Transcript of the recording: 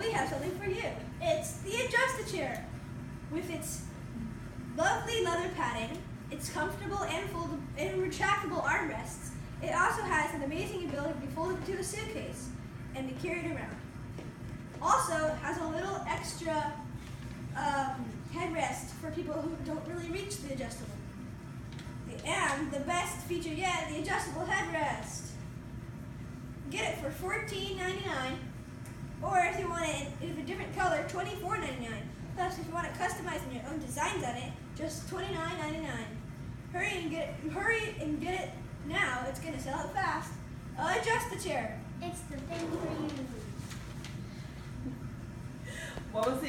we have something for you. It's the Adjust-A-Chair. With its lovely leather padding, its comfortable and foldable and retractable armrests, it also has an amazing ability to be folded into a suitcase and be carried around. Also has a little extra um, headrest for people who don't really reach the adjustable. And the best feature yet, the adjustable headrest. Get it for $14.99. Or if you want it in a different color, $24.99. Plus, if you want to customize your own designs on it, just $29.99. Hurry and get it, hurry and get it now. It's gonna sell out fast. Adjust the chair. It's the thing for you. What was the